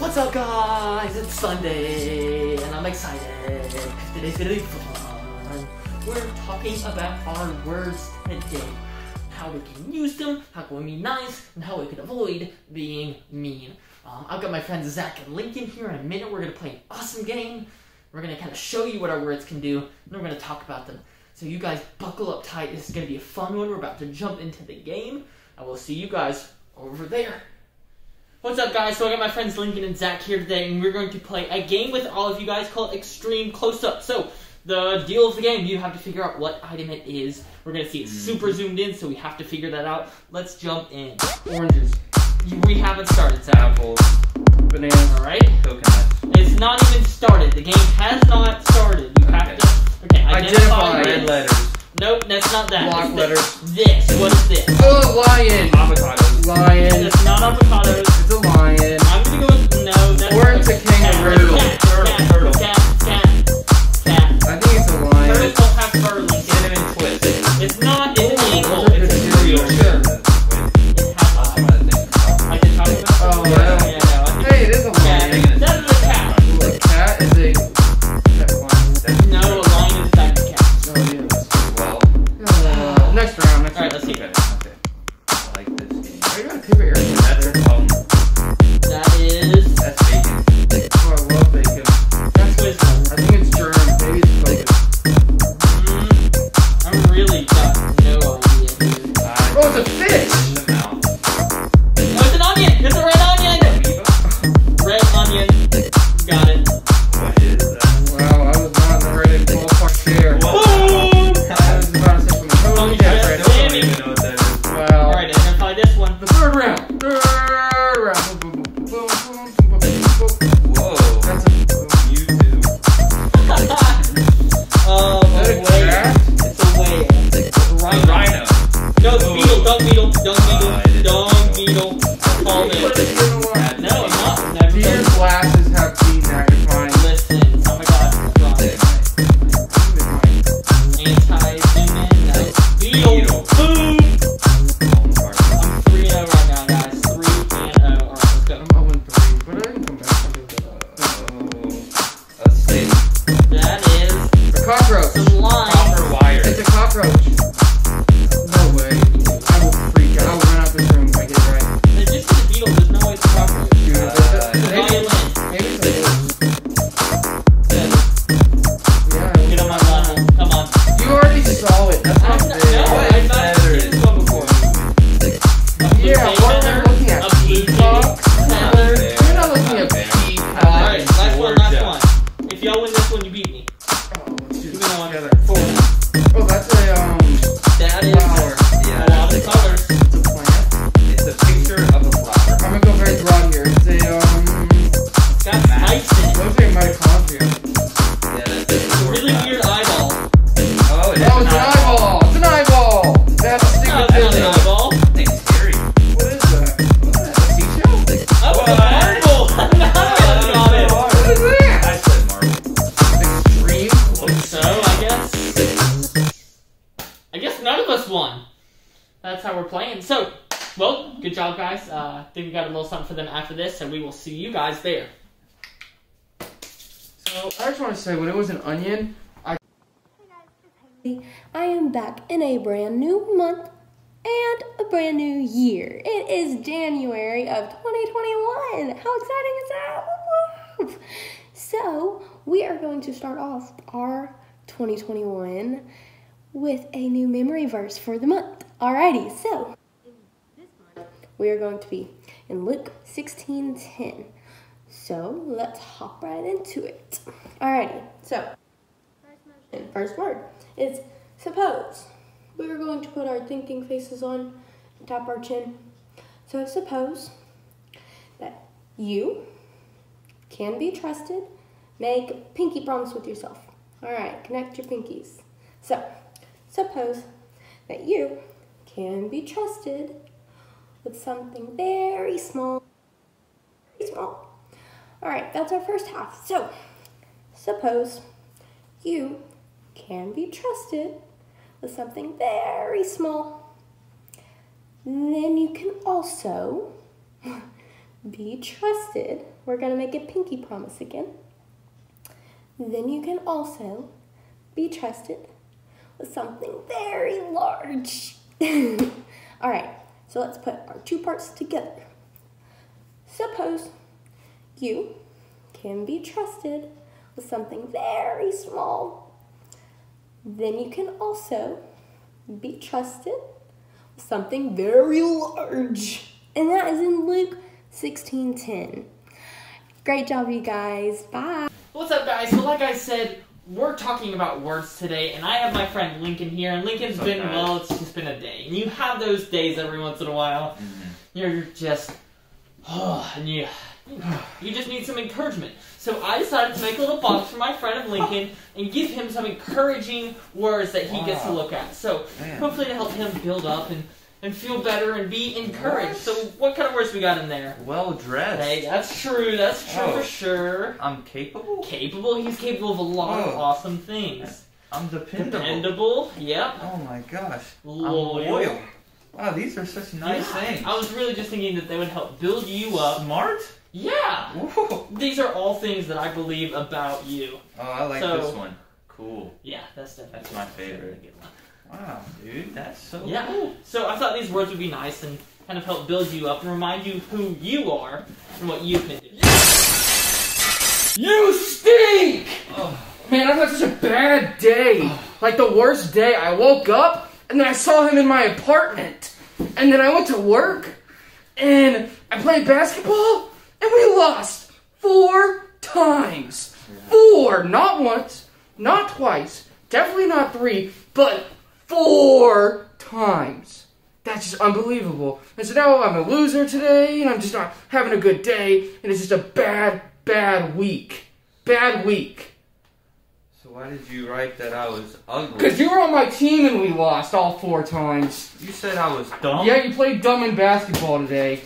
What's up, guys? It's Sunday, and I'm excited because today's gonna be fun. We're talking about our words today, how we can use them, how can we be nice, and how we can avoid being mean. Um, I've got my friends Zach and Lincoln here. In a minute, we're gonna play an awesome game. We're gonna kind of show you what our words can do, and we're gonna talk about them. So you guys buckle up tight. This is gonna be a fun one. We're about to jump into the game. I will see you guys over there. What's up, guys? So I got my friends Lincoln and Zach here today, and we're going to play a game with all of you guys called Extreme Close Up. So the deal of the game, you have to figure out what item it is. We're gonna see it mm-hmm. super zoomed in, so we have to figure that out. Let's jump in. Oranges, We haven't started, Zach. Apples, bananas, All right. coconuts, It's not even started. The game has not started. You have to. Okay. Identify. this. red letters, Nope, that's not that. block letters. This. This. What is this? Oh, lion, avocados, lion. It's not avocados. It's a lion. I'm gonna go with no. That's Or it's a kangaroo. Y'all win this one, you beat me. Guess none of us won. That's how we're playing. So, well, good job, guys. Uh, I think we got a little something for them after this, and we will see you guys there. So I just want to say, when it was an onion, I I am back in a brand new month and a brand new year. It is January of 2021. How exciting is that? Woo woo. So, we are going to start off our 2021 with a new memory verse for the month. Alrighty, so we are going to be in Luke 16:10. So, let's hop right into it. Alrighty, so and first word is suppose. We're going to put our thinking faces on, and tap our chin. So suppose that you can be trusted. Make pinky promise with yourself. All right, connect your pinkies. So suppose that you can be trusted with something very small. Very small. All right, that's our first half. So suppose you can be trusted with something very small. Then you can also be trusted. We're going to make a pinky promise again. Then you can also be trusted something very large. All right, so let's put our two parts together. Suppose you can be trusted with something very small. Then you can also be trusted with something very large. And that is in Luke 16:10. Great job you guys. Bye. What's up, guys? So, like I said, we're talking about words today, and I have my friend Lincoln here, and Lincoln's been, well, it's just been a day. And you have those days every once in a while. You're just, oh, and you, you just need some encouragement. So I decided to make a little box for my friend of Lincoln and give him some encouraging words that he gets to look at. So Man. hopefully to help him build up and, and feel better and be encouraged. What? So what kind of words we got in there? Well dressed. Hey, that's true. That's true Oh. for sure. I'm capable. Capable. He's capable of a lot of Oh. awesome things. I'm dependable. Dependable. Yep. Oh my gosh. Loyal. I'm loyal. Wow, these are such nice Yeah. things. I was really just thinking that they would help build you up. Smart? Yeah. Whoa. These are all things that I believe about you. Oh, I like So- this one. Cool. Yeah, that's definitely That's my favorite. A good one. Wow, dude, that's so Yeah. cool. So I thought these words would be nice and kind of help build you up and remind you who you are and what you can do. You stink! Oh, Man, I've had such a bad day. Like the worst day. I woke up and then I saw him in my apartment. And then I went to work and I played basketball and we lost four times. Four! Not once, not twice, definitely not three, but four times. That's just unbelievable. And so now I'm a loser today and I'm just not having a good day and it's just a bad, bad week. Bad week. so why did you write that I was ugly? Because you were on my team and we lost all four times. You said I was dumb. Yeah, you played dumb in basketball today.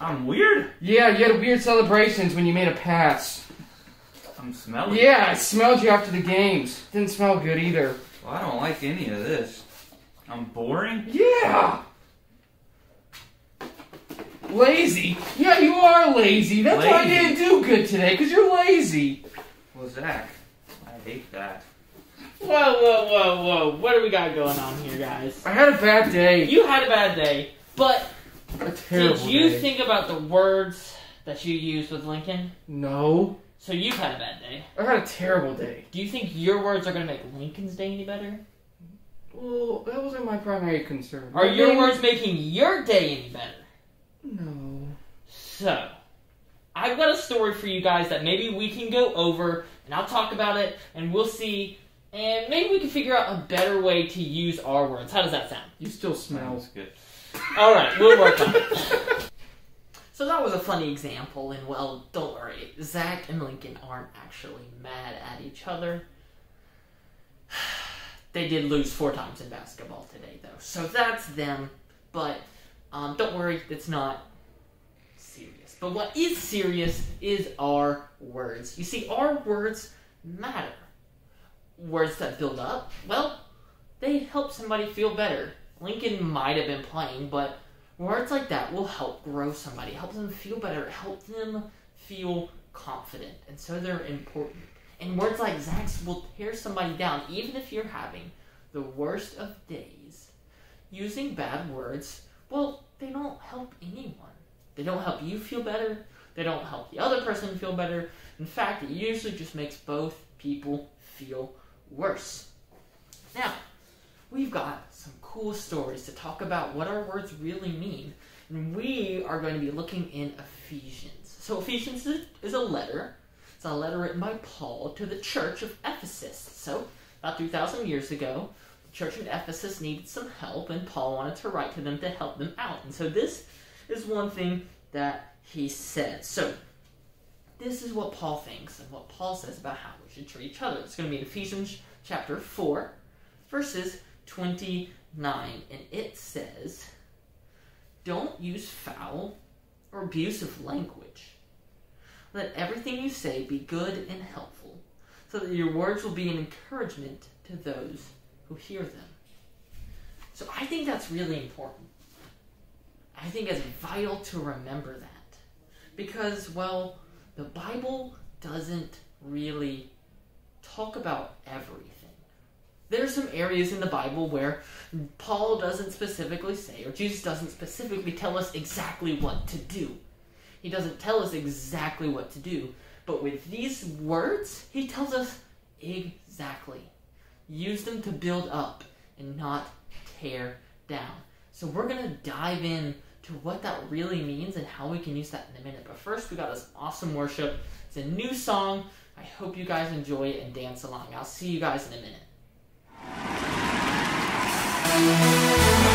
I'm weird. Yeah, you had weird celebrations when you made a pass. I'm smelly. Yeah, I smelled you after the games. Didn't smell good either. Well, I don't like any of this. I'm boring. Yeah! Lazy. Yeah, you are lazy. That's why I didn't do good today, because you're lazy. Well, Zach, I hate that. Whoa, whoa, whoa, whoa. What do we got going on here, guys? I had a bad day. You had a bad day, but A terrible did you day. think about the words that you used with Lincoln? No. So you've had a bad day. I had a terrible day. Do you think your words are going to make Lincoln's day any better? Well, that wasn't my primary concern. Are My your main- words making your day any better? No. So, I've got a story for you guys that maybe we can go over, and I'll talk about it, and we'll see, and maybe we can figure out a better way to use our words. How does that sound? You still smell. Smells good. All right, we'll work on it. So that was a funny example, and well, don't worry, Zach and Lincoln aren't actually mad at each other. They did lose four times in basketball today, though, so that's them. But um, don't worry, it's not serious. But what is serious is our words. You see, our words matter. Words that build up, well, they help somebody feel better. Lincoln might have been playing, but words like that will help grow somebody, help them feel better, help them feel confident. And so they're important. And words like Zach's will tear somebody down, even if you're having the worst of days. Using bad words, well, they don't help anyone. They don't help you feel better. They don't help the other person feel better. In fact, it usually just makes both people feel worse. Now, we've got cool stories to talk about what our words really mean. And we are going to be looking in Ephesians. So, Ephesians is- a letter. It's a letter written by Paul to the church of Ephesus. So, about 2,000 years ago, the church of Ephesus needed some help, and Paul wanted to write to them to help them out. And so, this is one thing that he said. So, this is what Paul thinks and what Paul says about how we should treat each other. It's going to be in Ephesians chapter 4, verses 9, and it says, Don't use foul or abusive language. Let everything you say be good and helpful, so that your words will be an encouragement to those who hear them. So I think that's really important. I think it's vital to remember that. Because, well, the Bible doesn't really talk about everything. There's some areas in the Bible where Paul doesn't specifically say, or Jesus doesn't specifically tell us exactly what to do. He doesn't tell us exactly what to do, but with these words, he tells us exactly. Use them to build up and not tear down. So we're going to dive in to what that really means and how we can use that in a minute. But first, we got this awesome worship. It's a new song. I hope you guys enjoy it and dance along. I'll see you guys in a minute. Música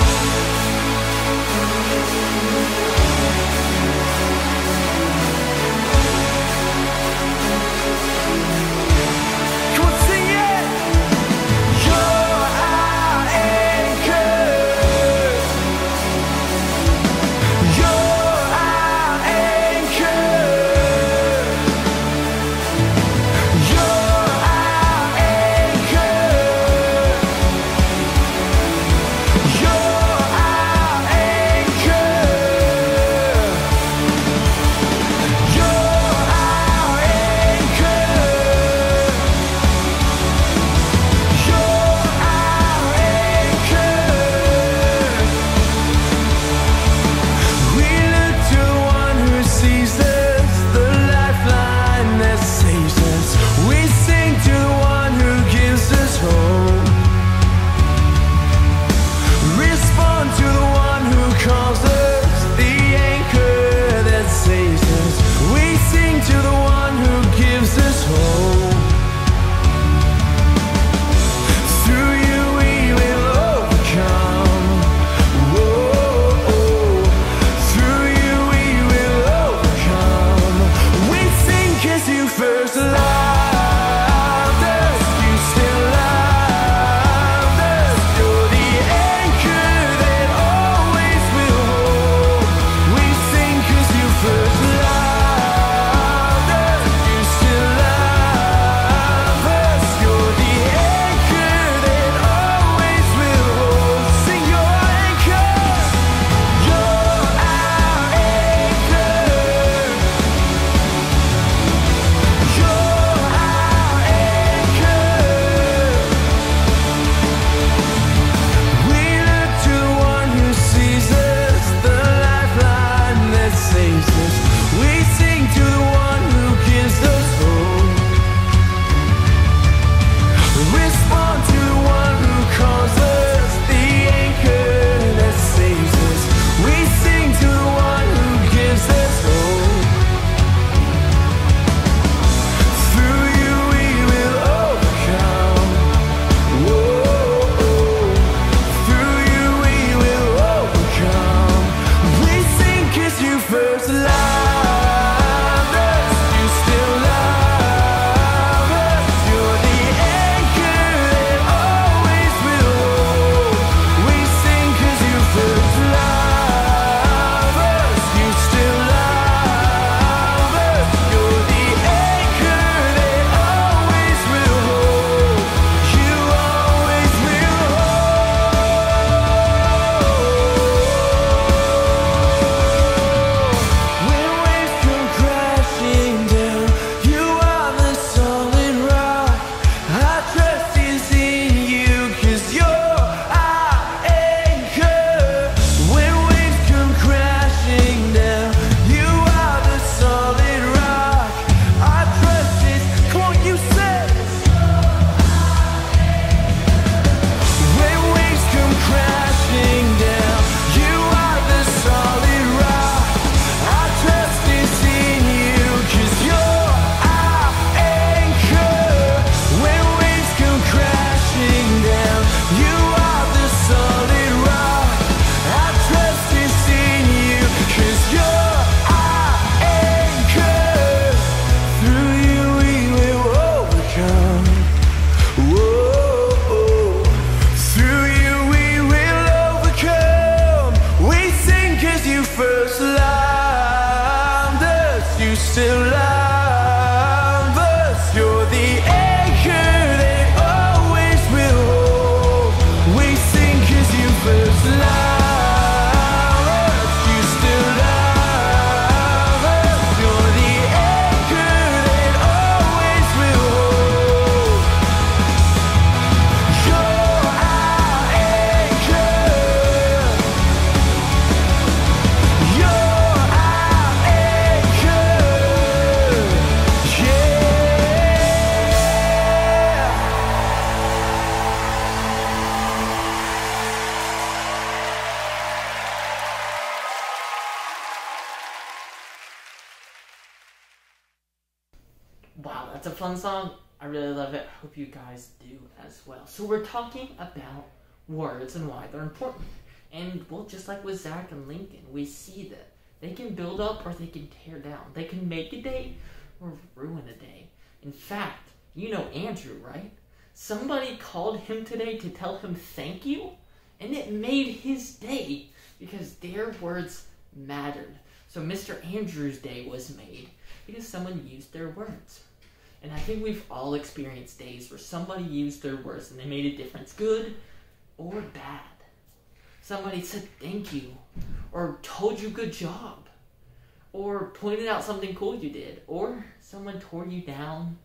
really love it. I hope you guys do as well. So we're talking about words and why they're important. And well, just like with Zach and Lincoln, we see that they can build up or they can tear down. They can make a day or ruin a day. In fact, you know Andrew, right? Somebody called him today to tell him thank you, and it made his day because their words mattered. So Mr. Andrew's day was made because someone used their words. And I think we've all experienced days where somebody used their words and they made a difference, good or bad. Somebody said thank you, or told you good job, or pointed out something cool you did, or someone tore you down,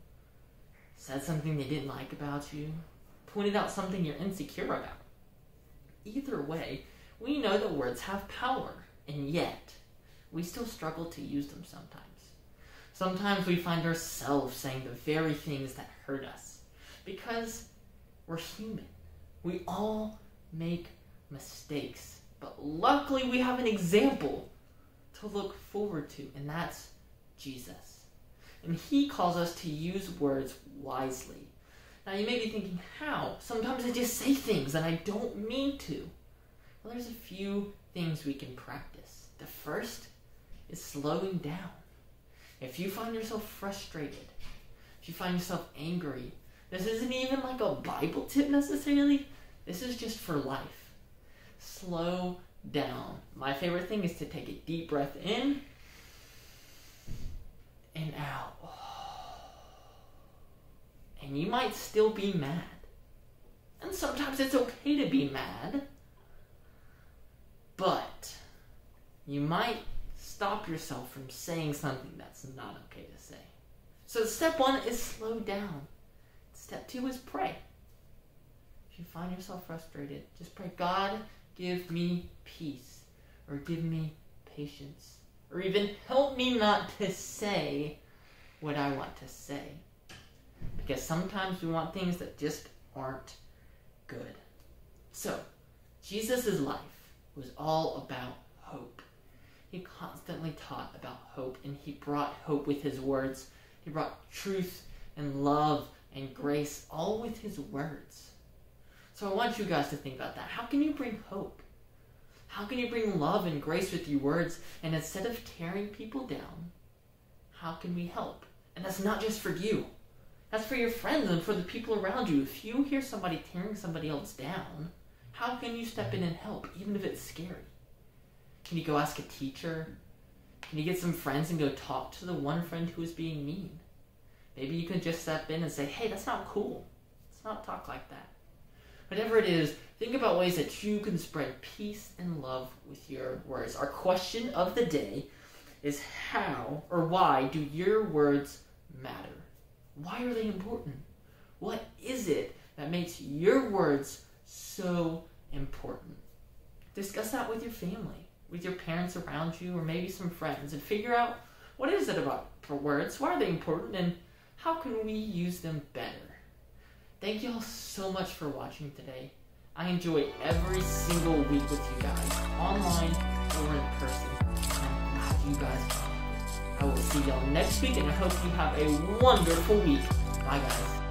said something they didn't like about you, pointed out something you're insecure about. Either way, we know that words have power, and yet we still struggle to use them sometimes. Sometimes we find ourselves saying the very things that hurt us because we're human. We all make mistakes, but luckily we have an example to look forward to, and that's Jesus. And he calls us to use words wisely. Now you may be thinking, how? Sometimes I just say things and I don't mean to. Well, there's a few things we can practice. The first is slowing down. If you find yourself frustrated, if you find yourself angry, this isn't even like a Bible tip necessarily. This is just for life. Slow down. My favorite thing is to take a deep breath in and out. And you might still be mad. And sometimes it's okay to be mad. But you might stop yourself from saying something that's not okay to say. So, step one is slow down. Step two is pray. If you find yourself frustrated, just pray, God, give me peace, or give me patience, or even help me not to say what I want to say. Because sometimes we want things that just aren't good. So, Jesus' life was all about hope. He constantly taught about hope, and he brought hope with his words. He brought truth and love and grace, all with his words. So I want you guys to think about that. How can you bring hope? How can you bring love and grace with your words? And instead of tearing people down, how can we help? And that's not just for you. That's for your friends and for the people around you. If you hear somebody tearing somebody else down, how can you step in and help, even if it's scary? Can you go ask a teacher? Can you get some friends and go talk to the one friend who is being mean? Maybe you can just step in and say, hey, that's not cool. Let's not talk like that. Whatever it is, think about ways that you can spread peace and love with your words. Our question of the day is how or why do your words matter? Why are they important? What is it that makes your words so important? Discuss that with your family, with your parents around you, or maybe some friends, and figure out what is it about words? Why are they important? And how can we use them better? Thank you all so much for watching today. I enjoy every single week with you guys, online or in person. I'm glad you guys are. I will see y'all next week, and I hope you have a wonderful week. Bye, guys.